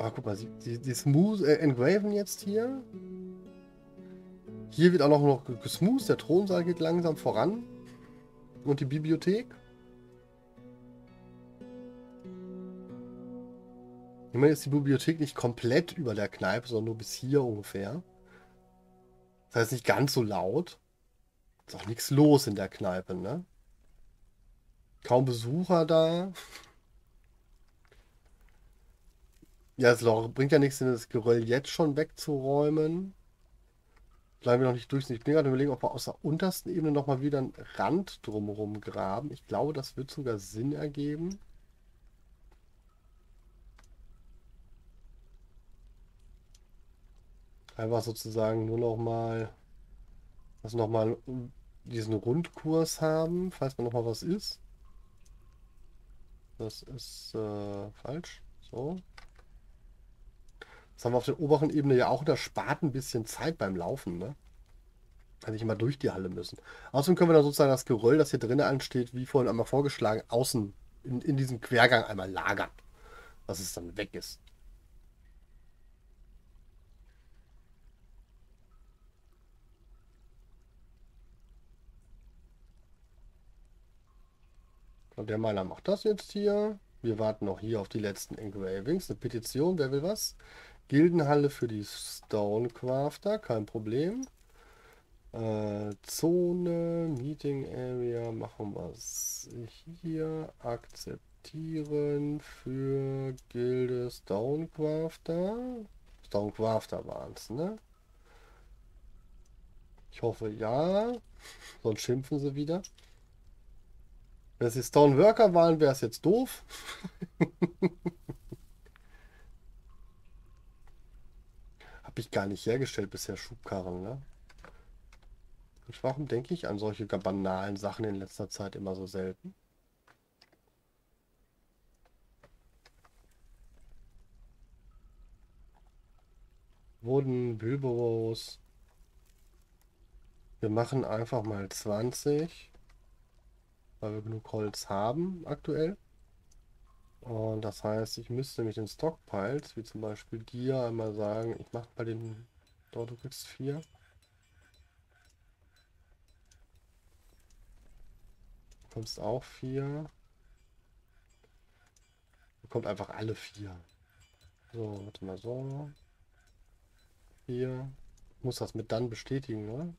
Aber guck mal, die, die Smooth äh, Engraven jetzt hier. Hier wird auch noch, noch gesmooth. Der Thronsaal geht langsam voran. Und die Bibliothek. Ich meine, ist die Bibliothek nicht komplett über der Kneipe, sondern nur bis hier ungefähr. Das heißt nicht ganz so laut. Ist auch nichts los in der Kneipe, ne? Kaum Besucher da. Ja, es bringt ja nichts, das Geröll jetzt schon wegzuräumen. Bleiben wir noch nicht durch. Ich bin gerade überlegen, ob wir aus der untersten Ebene nochmal wieder einen Rand drumherum graben. Ich glaube, das wird sogar Sinn ergeben. Einfach sozusagen nur nochmal, was nochmal diesen Rundkurs haben, falls man nochmal was ist. Das ist äh, falsch. So. Das haben wir auf der oberen Ebene ja auch. Das spart ein bisschen Zeit beim Laufen, ne? Also nicht immer durch die Halle müssen. Außerdem können wir dann sozusagen das Geröll, das hier drinnen ansteht, wie vorhin einmal vorgeschlagen, außen in, in diesem Quergang einmal lagern. Dass es dann weg ist. Der Maler macht das jetzt hier. Wir warten noch hier auf die letzten Engravings. Eine Petition, wer will was? Gildenhalle für die Stonecrafter, kein Problem. Äh, Zone, Meeting Area, machen wir es hier. Akzeptieren für Gilde Stonecrafter. Stonecrafter waren es, ne? Ich hoffe ja. Sonst schimpfen sie wieder. Wenn es die Stoneworker waren, wäre es jetzt doof. Ich gar nicht hergestellt bisher, Schubkarren, ne? Und warum denke ich an solche banalen Sachen in letzter Zeit immer so selten? Wurden Bilboros. Wir machen einfach mal 20. Weil wir genug Holz haben aktuell. Und das heißt, ich müsste mit den Stockpiles, wie zum Beispiel dir, einmal sagen, ich mache bei den, dort du kriegst vier. Kommst auch vier. Du kommt einfach alle vier. So, warte mal so. Hier. Muss das mit dann bestätigen, oder?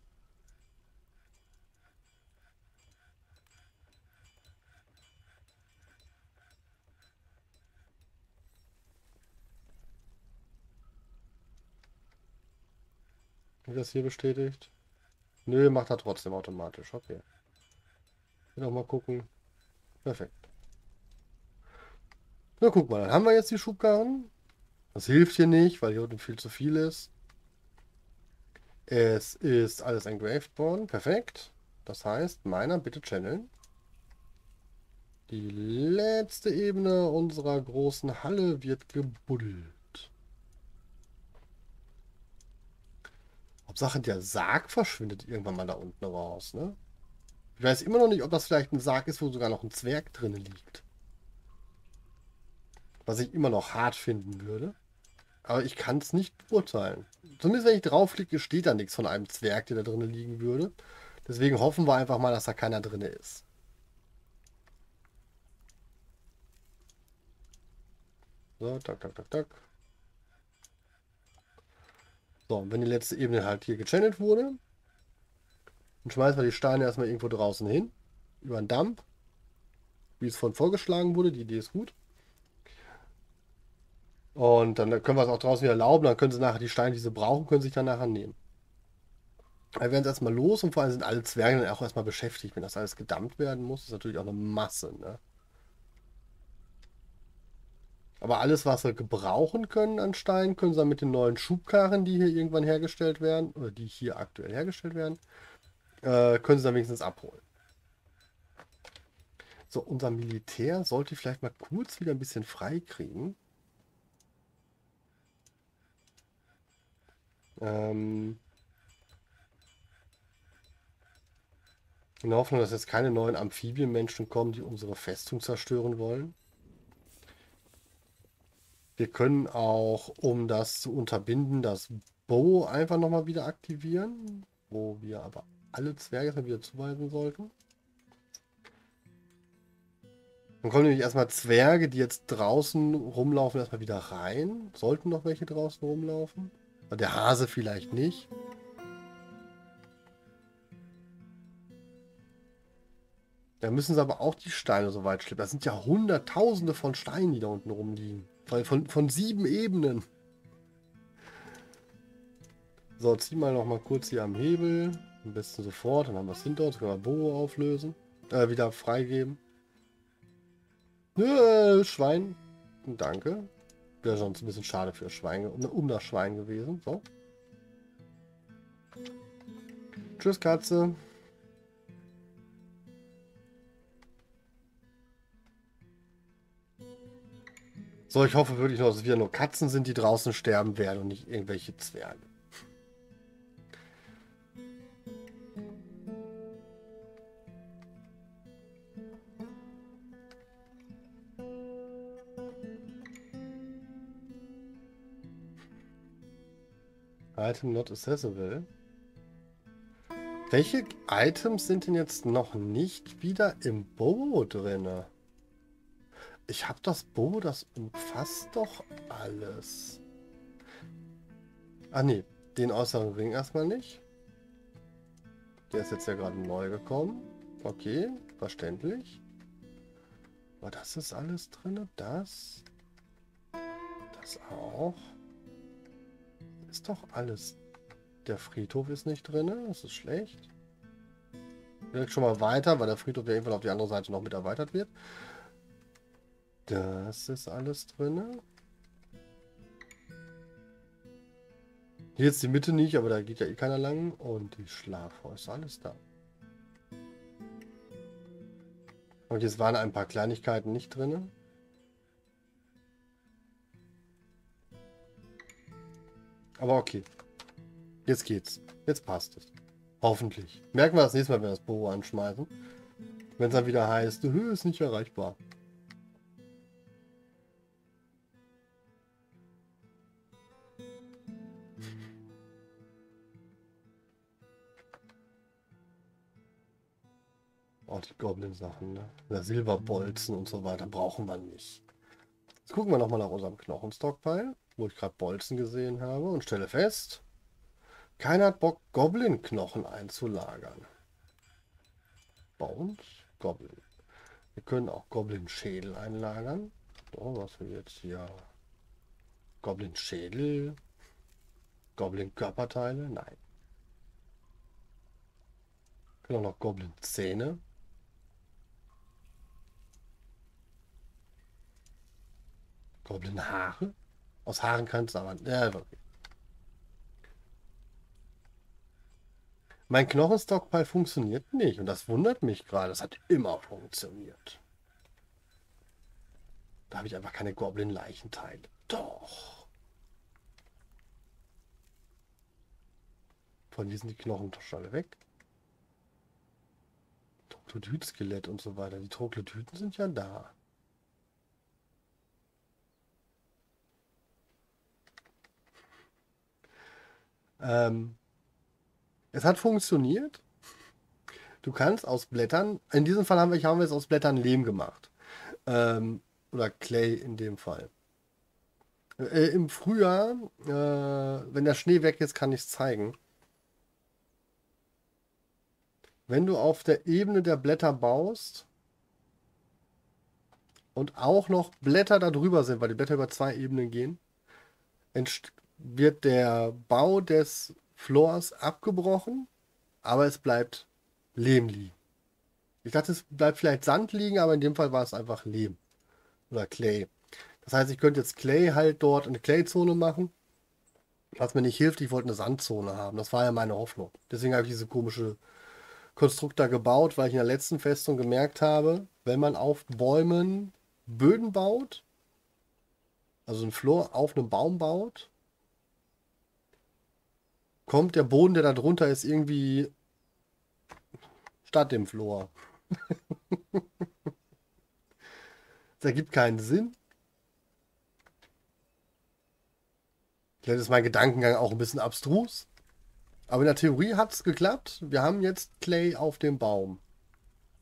Wird das hier bestätigt? Nö, macht er trotzdem automatisch. Okay. Noch mal gucken. Perfekt. Na, guck mal, dann haben wir jetzt die Schubkarren. Das hilft hier nicht, weil hier unten viel zu viel ist. Es ist alles engraved worden. Perfekt. Das heißt, meiner bitte channeln. Die letzte Ebene unserer großen Halle wird gebuddelt. Hauptsache der Sarg verschwindet irgendwann mal da unten raus, ne? Ich weiß immer noch nicht, ob das vielleicht ein Sarg ist, wo sogar noch ein Zwerg drin liegt. Was ich immer noch hart finden würde. Aber ich kann es nicht beurteilen. Zumindest wenn ich draufklicke, steht da nichts von einem Zwerg, der da drin liegen würde. Deswegen hoffen wir einfach mal, dass da keiner drin ist. So, tak, tak, tak, tak. So, wenn die letzte Ebene halt hier gechannelt wurde, dann schmeißen wir die Steine erstmal irgendwo draußen hin, über den Damm, wie es von vorgeschlagen wurde. Die Idee ist gut. Und dann können wir es auch draußen wieder erlauben. Dann können sie nachher die Steine, die sie brauchen, können sich dann nachher nehmen. Wir werden es erstmal los und vor allem sind alle Zwerge dann auch erstmal beschäftigt. Wenn das alles gedammt werden muss, ist natürlich auch eine Masse. Ne? Aber alles, was wir gebrauchen können an Stein, können sie dann mit den neuen Schubkarren, die hier irgendwann hergestellt werden, oder die hier aktuell hergestellt werden, äh, können sie dann wenigstens abholen. So, unser Militär sollte vielleicht mal kurz wieder ein bisschen frei kriegen. Ähm, in der Hoffnung, dass jetzt keine neuen Amphibienmenschen kommen, die unsere Festung zerstören wollen. Wir können auch, um das zu unterbinden, das Bow einfach nochmal wieder aktivieren, wo wir aber alle Zwerge wieder zuweisen sollten. Dann kommen nämlich erstmal Zwerge, die jetzt draußen rumlaufen, erstmal wieder rein. Sollten noch welche draußen rumlaufen. Der Hase vielleicht nicht. Da müssen sie aber auch die Steine so weit schleppen. Das sind ja hunderttausende von Steinen, die da unten rumliegen. Von, von, von sieben Ebenen. So, zieh mal noch mal kurz hier am Hebel. Am besten sofort. Dann haben wir es hinter uns. Können wir Boho auflösen. Äh, wieder freigeben. Nö, Schwein. Danke. Wäre sonst ein bisschen schade für Schwein, um, um das Schwein gewesen. So. Tschüss, Katze. So, ich hoffe wirklich noch, dass wieder nur Katzen sind, die draußen sterben werden und nicht irgendwelche Zwerge. Item not accessible. Welche Items sind denn jetzt noch nicht wieder im Bobo drin? Ich habe das Bobo, das umfasst doch alles. Ah ne, den äußeren Ring erstmal nicht. Der ist jetzt ja gerade neu gekommen. Okay, verständlich. Aber das ist alles drin. Das. Das auch. Ist doch alles. Der Friedhof ist nicht drin. Das ist schlecht. Direkt schon mal weiter, weil der Friedhof ja irgendwann auf die andere Seite noch mit erweitert wird. Das ist alles drin. Hier jetzt die Mitte nicht, aber da geht ja eh keiner lang. Und die Schlafhäuser, alles da. Und jetzt waren ein paar Kleinigkeiten nicht drin. Aber okay. Jetzt geht's. Jetzt passt es. Hoffentlich. Merken wir das nächste Mal, wenn wir das Boho anschmeißen. Wenn es dann wieder heißt, die Höhe ist nicht erreichbar. Oh, die Goblin-Sachen, ne? Der Silberbolzen und so weiter brauchen wir nicht. Jetzt gucken wir nochmal nach unserem Knochenstockpile wo ich gerade Bolzen gesehen habe und stelle fest, keiner hat Bock, Goblin-Knochen einzulagern. Bones, Goblin. Wir können auch Goblin-Schädel einlagern. So, was wir jetzt hier? Goblin-Schädel. Goblin-Körperteile? Nein. Können auch noch Goblin-Zähne. Goblin-Haare. Aus Haaren kannst du aber. Ja, okay. Mein Knochenstockpile funktioniert nicht und das wundert mich gerade. Das hat immer funktioniert. Da habe ich einfach keine Goblin-Leichenteile. Doch. Von hier sind die Knochenstalle weg. Troglodyt-Skelett und so weiter. Die Troglodyten sind ja da. Ähm, es hat funktioniert. Du kannst aus Blättern, in diesem Fall haben wir, haben wir es aus Blättern Lehm gemacht. Ähm, oder Clay in dem Fall. Äh, Im Frühjahr, äh, wenn der Schnee weg ist, kann ich es zeigen. Wenn du auf der Ebene der Blätter baust und auch noch Blätter darüber sind, weil die Blätter über zwei Ebenen gehen, wird der Bau des Floors abgebrochen, aber es bleibt Lehm liegen. Ich dachte, es bleibt vielleicht Sand liegen, aber in dem Fall war es einfach Lehm oder Clay. Das heißt, ich könnte jetzt Clay halt dort eine Clay-Zone machen. Was mir nicht hilft, ich wollte eine Sandzone haben. Das war ja meine Hoffnung. Deswegen habe ich diese komische Konstruktor gebaut, weil ich in der letzten Festung gemerkt habe, wenn man auf Bäumen Böden baut, also einen Floor auf einem Baum baut, kommt der Boden, der da drunter ist, irgendwie statt dem Flor. das ergibt keinen Sinn. Vielleicht ist mein Gedankengang auch ein bisschen abstrus. Aber in der Theorie hat es geklappt. Wir haben jetzt Clay auf dem Baum.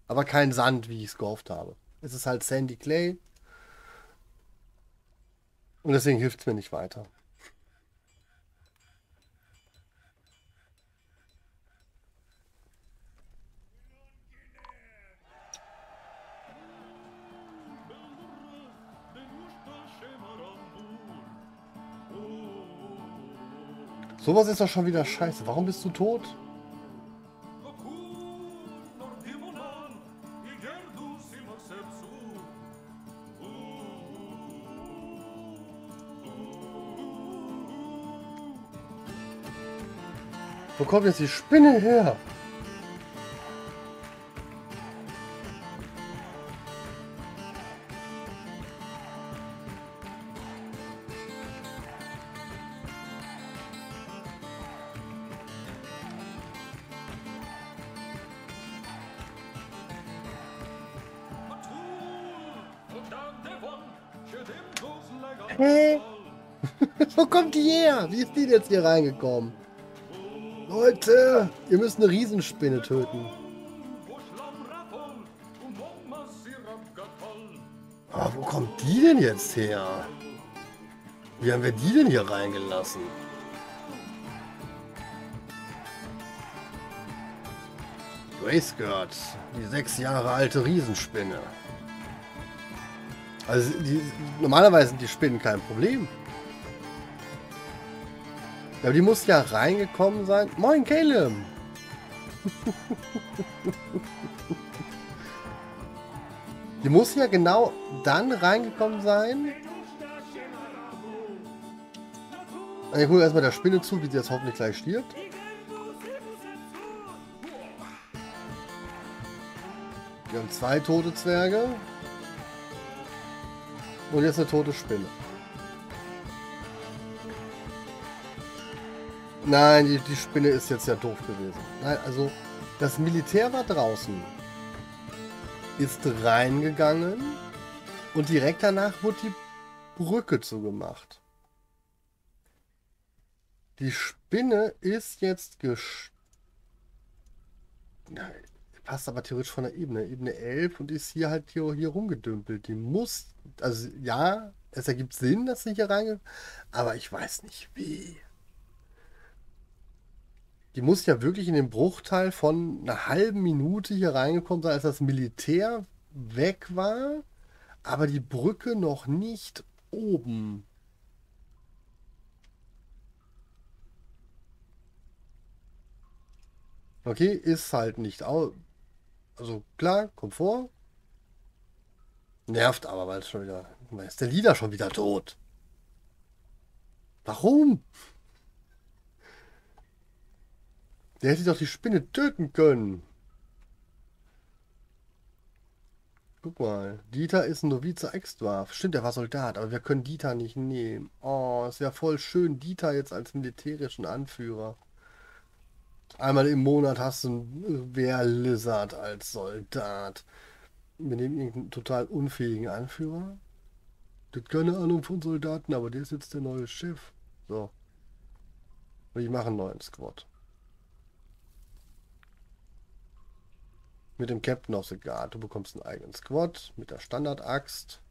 Aber kein Sand, wie ich es gehofft habe. Es ist halt Sandy Clay. Und deswegen hilft es mir nicht weiter. Sowas ist doch schon wieder scheiße. Warum bist du tot? Wo kommt jetzt die Spinne her? Hä? Wo kommt die her? Wie ist die jetzt hier reingekommen? Leute, ihr müsst eine Riesenspinne töten. Ah, wo kommt die denn jetzt her? Wie haben wir die denn hier reingelassen? Grayscurt, die sechs Jahre alte Riesenspinne. Also die, normalerweise sind die Spinnen kein Problem. Aber die muss ja reingekommen sein. Moin, Caleb! die muss ja genau dann reingekommen sein. Ich gucke erstmal der Spinne zu, wie sie jetzt hoffentlich gleich stirbt. Wir haben zwei tote Zwerge. Und jetzt eine tote Spinne. Nein, die, die Spinne ist jetzt ja doof gewesen. Nein, also das Militär war draußen. Ist reingegangen. Und direkt danach wurde die Brücke zugemacht. Die Spinne ist jetzt gesch... Nein, passt aber theoretisch von der Ebene. Ebene 11 und ist hier halt hier, hier rumgedümpelt. Die muss, also ja, es ergibt Sinn, dass sie hier reingeht, aber ich weiß nicht wie. Die muss ja wirklich in den Bruchteil von einer halben Minute hier reingekommen sein, als das Militär weg war, aber die Brücke noch nicht oben. Okay, ist halt nicht. Also klar, Komfort. Nervt aber, weil es schon wieder. Ist der Lieder schon wieder tot? Warum? Der hätte doch die Spinne töten können. Guck mal, Dieter ist ein Novize Exdwarf. Stimmt, er war Soldat, aber wir können Dieter nicht nehmen. Oh, ist ja voll schön, Dieter jetzt als militärischen Anführer. Einmal im Monat hast du einen Wehr-Lizard als Soldat. Wir nehmen irgendeinen total unfähigen Anführer. Hat keine Ahnung von Soldaten, aber der ist jetzt der neue Chef. So. Und ich mache einen neuen Squad. Mit dem Captain of the Guard. Du bekommst einen eigenen Squad mit der Standard-Axt.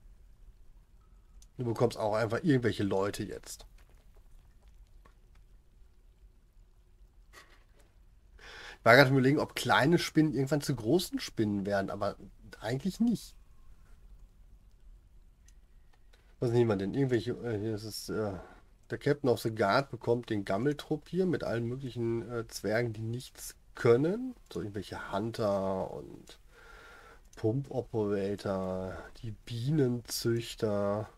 Du bekommst auch einfach irgendwelche Leute jetzt. War gerade überlegen, ob kleine Spinnen irgendwann zu großen Spinnen werden, aber eigentlich nicht. Was nehmen wir denn? Irgendwelche. Äh, hier ist es. Äh, der Captain of the Guard bekommt den Gammeltrupp hier mit allen möglichen äh, Zwergen, die nichts können. So irgendwelche Hunter und Pump Operator, die Bienenzüchter.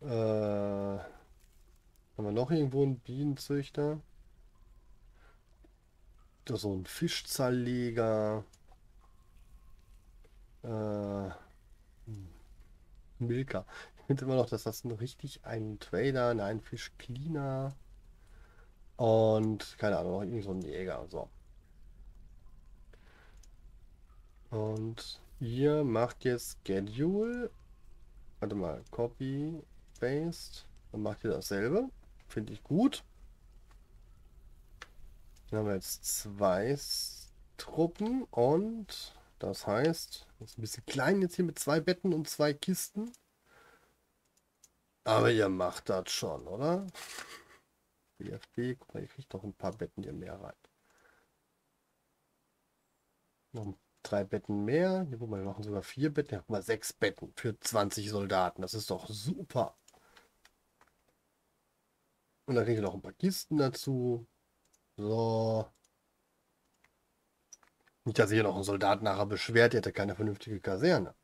Äh, haben wir noch irgendwo einen Bienenzüchter? Da so ein Fischzerleger. Äh, Milka. Ich finde immer noch, dass das ein richtig ein Trader, nein, Fischcleaner und keine Ahnung, noch irgend so ein Jäger. So. Und ihr macht jetzt Schedule. Warte mal, Copy, Paste. Dann macht ihr dasselbe. Finde ich gut. Dann haben wir jetzt zwei Truppen und das heißt, das ist ein bisschen klein jetzt hier mit zwei Betten und zwei Kisten. Aber ihr macht das schon, oder? BFB, guck mal, ihr kriegt doch ein paar Betten hier mehr rein. Noch drei Betten mehr. Hier, wir machen sogar vier Betten. Ja, guck mal, sechs Betten für 20 Soldaten. Das ist doch super. Und dann kriegt ihr noch ein paar Kisten dazu. So. Nicht, dass sich hier noch ein Soldat nachher beschwert, der hätte keine vernünftige Kaserne.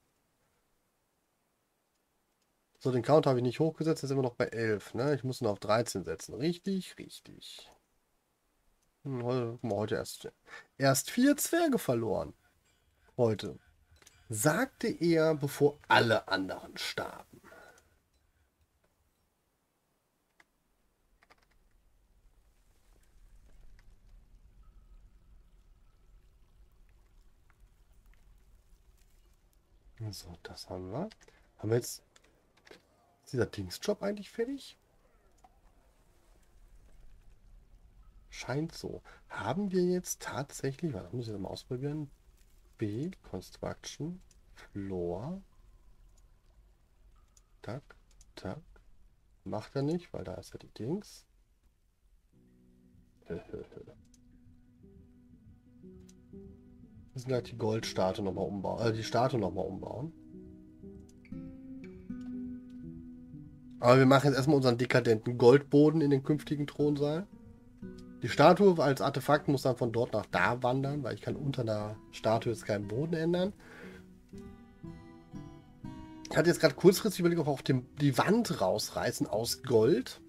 So, den Count habe ich nicht hochgesetzt, jetzt sind wir noch bei 11. Ne? Ich muss ihn auf 13 setzen. Richtig, richtig. Hm, heute, heute erst, erst vier Zwerge verloren. Heute. Sagte er, bevor alle anderen starben. So, das haben wir. Haben wir jetzt... Ist dieser Dingsjob eigentlich fertig? Scheint so. Haben wir jetzt tatsächlich... Warte, muss ich das mal ausprobieren. B, Construction, Floor. Tak, tak. Macht er nicht, weil da ist ja die Dings. müssen gleich die Goldstatue nochmal umbauen, äh, die Statue nochmal umbauen. Aber wir machen jetzt erstmal unseren dekadenten Goldboden in den künftigen Thronsaal. Die Statue als Artefakt muss dann von dort nach da wandern, weil ich kann unter einer Statue jetzt keinen Boden ändern. Ich hatte jetzt gerade kurzfristig überlegt, ob wir auch die Wand rausreißen aus Gold.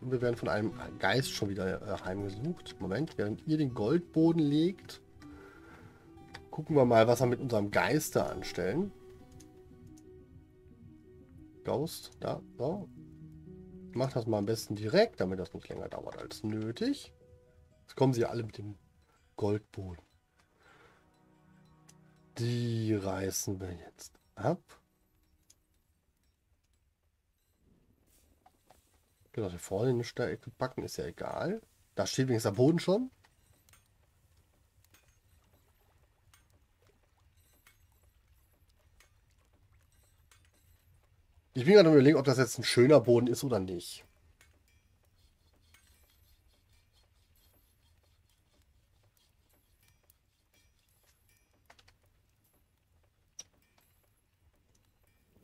Und wir werden von einem Geist schon wieder äh, heimgesucht. Moment, während ihr den Goldboden legt, Gucken wir mal, was wir mit unserem Geist da anstellen. Ghost, da, so. Mach das mal am besten direkt, damit das nicht länger dauert als nötig. Jetzt kommen sie alle mit dem Goldboden. Die reißen wir jetzt ab. Genau, hier vorne in die Ecke packen ist ja egal. Da steht wenigstens der Boden schon. Ich bin gerade überlegen, ob das jetzt ein schöner Boden ist oder nicht.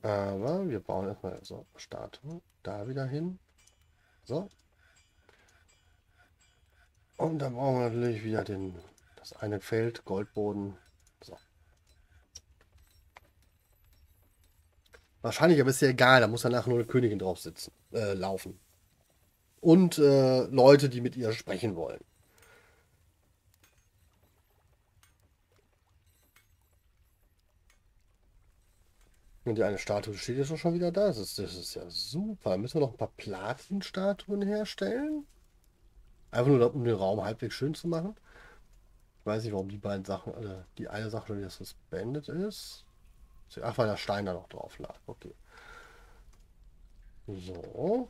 Aber wir bauen erstmal so Statue da wieder hin. So. Und dann brauchen wir natürlich wieder den, das eine Feld, Goldboden. So. Wahrscheinlich, aber ist ja egal, da muss danach nur eine Königin drauf sitzen, äh, laufen. Und äh, Leute, die mit ihr sprechen wollen. Und die eine Statue steht jetzt schon wieder da. Das ist, das ist ja super. Müssen wir noch ein paar Platin-Statuen herstellen? Einfach nur, um den Raum halbwegs schön zu machen. Ich weiß nicht, warum die beiden Sachen, äh, die eine Sache schon wieder suspended ist. Ach, weil der Stein da noch drauf lag. Okay. So.